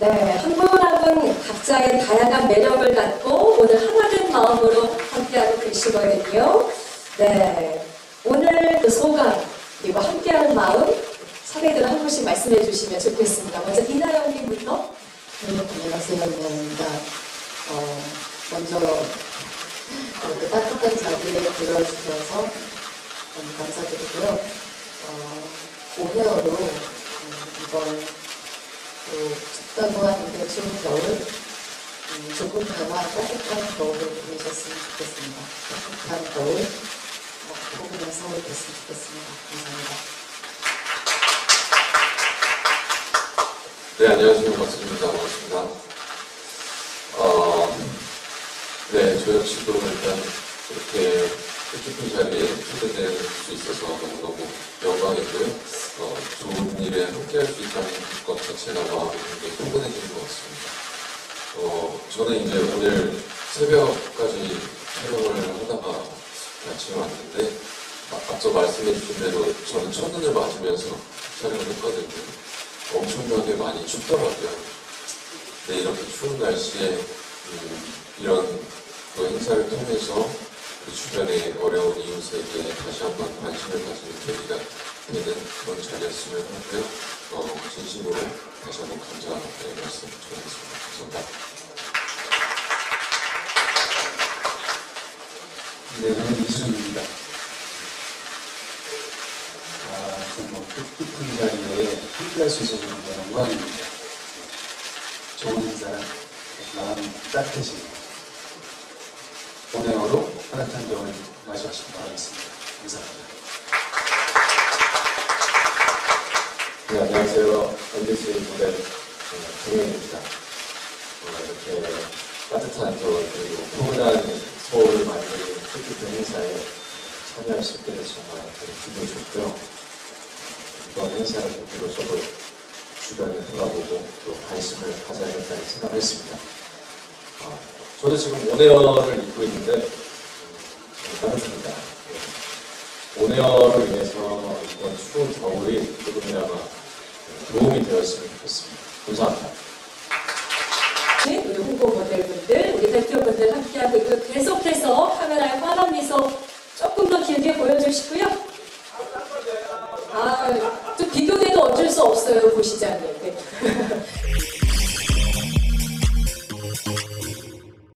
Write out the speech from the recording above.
네, 한 분 한 분 각자의 다양한 매력을 갖고 오늘 하나 된 마음으로 함께하는 글씨거든요. 네, 오늘 그 소감 그리고 함께하는 마음 사례들 한 분씩 말씀해 주시면 좋겠습니다. 먼저 이나영님부터. 네, 안녕하세요. 미안합니다. 어, 먼저 이렇게 따뜻한 자리에 들어주셔서 너무 감사드리고요. 어, 오해어로 음, 이번 또 춥다고 하는데 추운 겨울 음, 조금이나마 따뜻한 겨울을 보내셨으면 좋겠습니다. 따뜻한 겨울 어, 포근한 서울 됐으면 좋겠습니다. 감사합니다. 네, 안녕하세요. 박수입니다. 반갑습니다. 어, 네, 저 역시도 일단 이렇게 뜻깊은 자리에 초대될 수 있어서 너무너무 영광이고요. 어, 좋은 일에 함께할 수 있다는 것 자체가 마음이 굉장히 포근해지는 것 같습니다. 어, 저는 이제 오늘 새벽까지 촬영을 하다가 아침에 왔는데 아- 앞서 말씀해 주신 대로 저는 첫눈을 맞으면서 촬영을 했거든요. 엄청나게 많이 춥더라고요. 네, 이렇게 추운 날씨에 음, 이런 그 행사를 통해서 그 주변의 어려운 이웃에게 다시 한번 관심을 가지는 계기가 되는 그런 자리였으면 하고요. 어, 진심으로 다시 한번 감사의 말씀 드리겠습니다. 감사합니다. 네, 저는 이수입니다. 아, 정말 뜻깊은 자리에 함께할 수 있어서 정말 영광입니다. 좋은 인사랑 마음 따뜻해지고 오늘로 따뜻한 겨울 맞이하시기 바라겠습니다. 감사합니다. 네, 안녕하세요. MBC 모델 정혜입니다. 이렇게 따뜻한 겨울 그리고 포근한 서울을 만드는 뜻깊은 행사에 참여할 수 있게 돼서 정말 기분이 좋고요. 이번 행사를 계기로 저도 주변을 돌아보고 또 관심을 가져야겠다는 생각을 했습니다. 어, 저도 지금 온에어를 입고 있는데 음, 좀 따뜻합니다. 네. 온에어로 인해서 이번 추운 겨울이 조금이나마 도움이 되었으면 좋겠습니다. 감사합니다. 네, 우리 홍보 모델분들, 우리 대표분들 함께하고 있고 계속해서 카메라에 환한 미소 조금 더 길게 보여주시고요. 아, 좀 비교돼도 어쩔 수 없어요, 고시장님. 네.